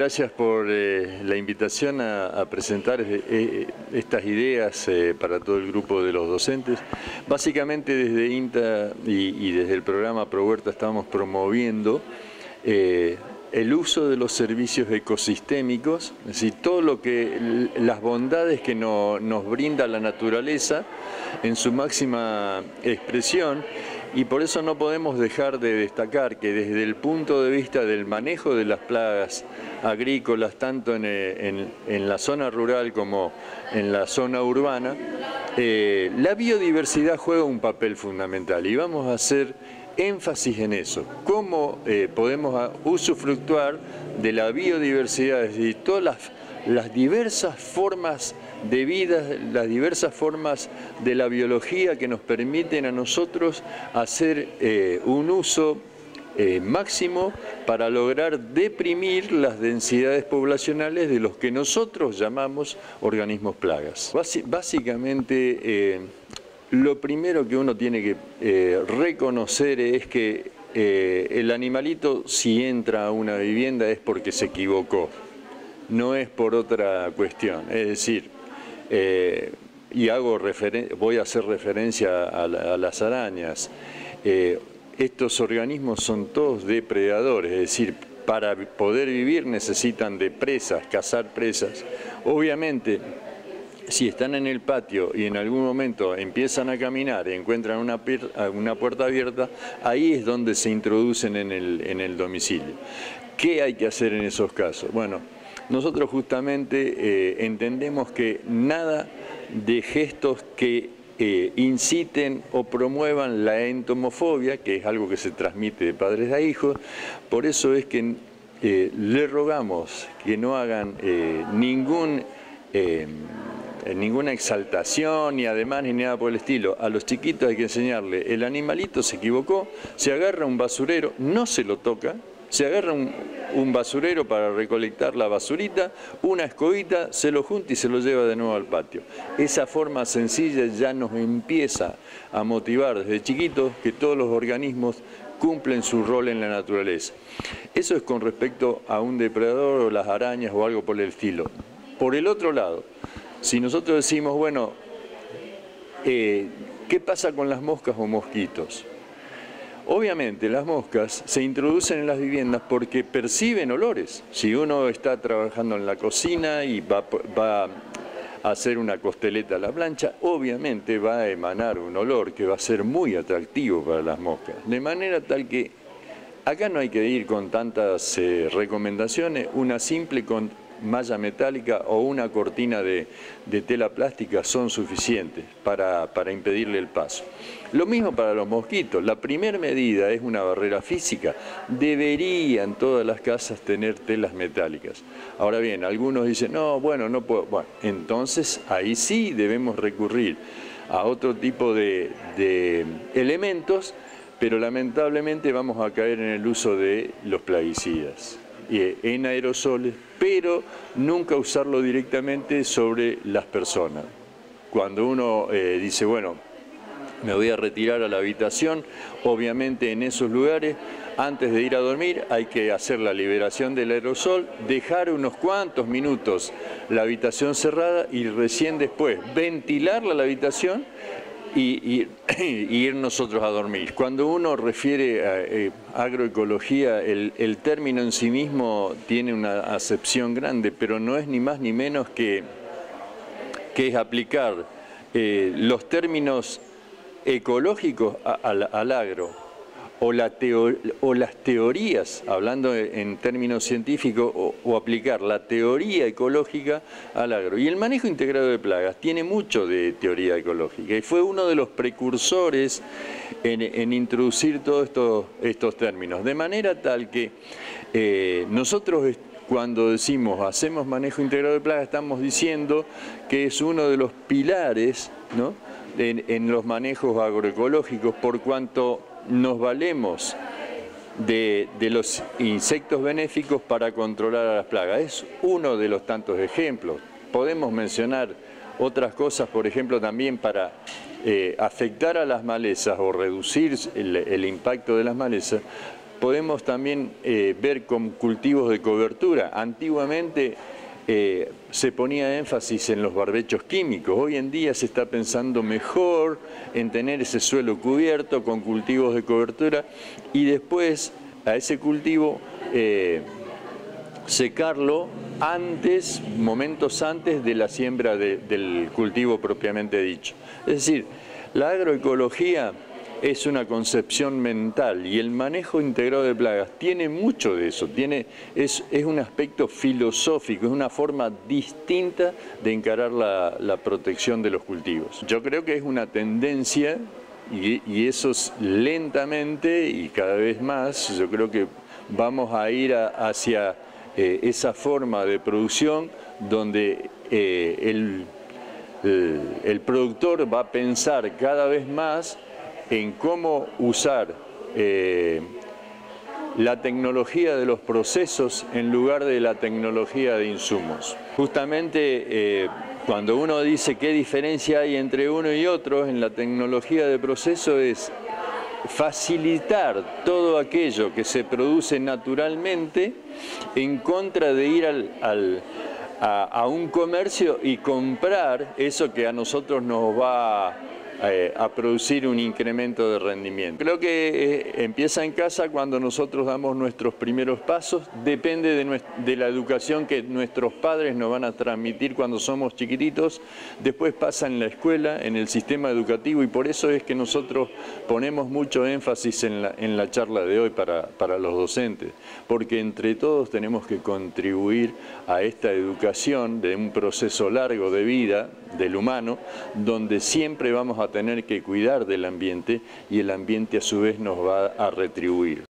Gracias por eh, la invitación a, presentar eh, eh, estas ideas para todo el grupo de los docentes. Básicamente desde INTA y, desde el programa ProHuerta estamos promoviendo el uso de los servicios ecosistémicos, es decir, todo lo que, las bondades que nos brinda la naturaleza en su máxima expresión y por eso no podemos dejar de destacar que desde el punto de vista del manejo de las plagas agrícolas, tanto en, eh, la zona rural como en la zona urbana, eh, la biodiversidad juega un papel fundamental. Y vamos a hacer énfasis en eso, cómo eh, podemos usufructuar de la biodiversidad, es decir, todas las, las diversas formas de vida, las diversas formas de la biología que nos permiten a nosotros hacer eh, un uso eh, máximo para lograr deprimir las densidades poblacionales de los que nosotros llamamos organismos plagas. básicamente, eh, lo primero que uno tiene que reconocer es que el animalito si entra a una vivienda es porque se equivocó, no es por otra cuestión. Es decir, eh, y hago voy a hacer referencia a, las arañas. Eh, estos organismos son todos depredadores, es decir, para poder vivir necesitan de presas, cazar presas. Obviamente, si están en el patio y en algún momento empiezan a caminar y encuentran una, una puerta abierta, ahí es donde se introducen en el, en el domicilio. ¿Qué hay que hacer en esos casos? Bueno, nosotros justamente eh, entendemos que nada de gestos que eh, inciten o promuevan la entomofobia, que es algo que se transmite de padres a hijos, por eso es que eh, le rogamos que no hagan ningún ninguna exaltación, ni además ni nada por el estilo. A los chiquitos hay que enseñarle, el animalito se equivocó, se agarra un basurero, no se lo toca, se agarra un, basurero para recolectar la basurita, una escobita, se lo junta y se lo lleva de nuevo al patio. Esa forma sencilla ya nos empieza a motivar desde chiquitos que todos los organismos cumplen su rol en la naturaleza. Eso es con respecto a un depredador o las arañas o algo por el estilo. Por el otro lado, si nosotros decimos, bueno, eh, ¿qué pasa con las moscas o mosquitos? Obviamente las moscas se introducen en las viviendas porque perciben olores. Si uno está trabajando en la cocina y va, a hacer una costeleta a la plancha, obviamente va a emanar un olor que va a ser muy atractivo para las moscas. De manera tal que acá no hay que ir con tantas eh, recomendaciones, una simple malla metálica o una cortina de, tela plástica son suficientes para, impedirle el paso. Lo mismo para los mosquitos. La primera medida es una barrera física. Deberían todas las casas tener telas metálicas. Ahora bien, algunos dicen, no, bueno, no puedo. Bueno, entonces ahí sí debemos recurrir a otro tipo de, de elementos, pero lamentablemente vamos a caer en el uso de los plaguicidas en aerosoles, pero nunca usarlo directamente sobre las personas. Cuando uno eh, dice, bueno, me voy a retirar a la habitación, obviamente en esos lugares, antes de ir a dormir hay que hacer la liberación del aerosol, dejar unos cuantos minutos la habitación cerrada y recién después ventilarla la habitación y, ir nosotros a dormir. Cuando uno refiere a eh, agroecología, el, término en sí mismo tiene una acepción grande, pero no es ni más ni menos que, que es aplicar eh, los términos ecológicos al agro o, la o las teorías, hablando en términos científicos, o, aplicar la teoría ecológica al agro. Y el manejo integrado de plagas tiene mucho de teoría ecológica y fue uno de los precursores en, introducir todos estos, términos, de manera tal que eh, nosotros cuando decimos hacemos manejo integrado de plagas, estamos diciendo que es uno de los pilares en los manejos agroecológicos, por cuanto nos valemos de, los insectos benéficos para controlar a las plagas. Es uno de los tantos ejemplos. Podemos mencionar otras cosas, por ejemplo, también para eh, afectar a las malezas o reducir el, impacto de las malezas, podemos también eh, ver con cultivos de cobertura. Antiguamente eh, se ponía énfasis en los barbechos químicos. Hoy en día se está pensando mejor en tener ese suelo cubierto con cultivos de cobertura y después a ese cultivo eh, secarlo antes, momentos antes de la siembra del cultivo propiamente dicho. Es decir, la agroecología es una concepción mental y el manejo integrado de plagas tiene mucho de eso, tiene, es, un aspecto filosófico, es una forma distinta de encarar la, protección de los cultivos. Yo creo que es una tendencia y, eso es lentamente y cada vez más, yo creo que vamos a ir hacia eh, esa forma de producción donde eh, el productor va a pensar cada vez más en cómo usar eh, la tecnología de los procesos en lugar de la tecnología de insumos. Justamente eh, cuando uno dice qué diferencia hay entre uno y otro en la tecnología de proceso es facilitar todo aquello que se produce naturalmente en contra de ir a un comercio y comprar eso que a nosotros nos va a producir un incremento de rendimiento. Creo que eh, empieza en casa cuando nosotros damos nuestros primeros pasos, depende de, de, la educación que nuestros padres nos van a transmitir cuando somos chiquititos, después pasa en la escuela, en el sistema educativo y por eso es que nosotros ponemos mucho énfasis en la, en la charla de hoy para, para los docentes, porque entre todos tenemos que contribuir a esta educación de un proceso largo de vida del humano, donde siempre vamos a tener que cuidar del ambiente y el ambiente a su vez nos va a retribuir.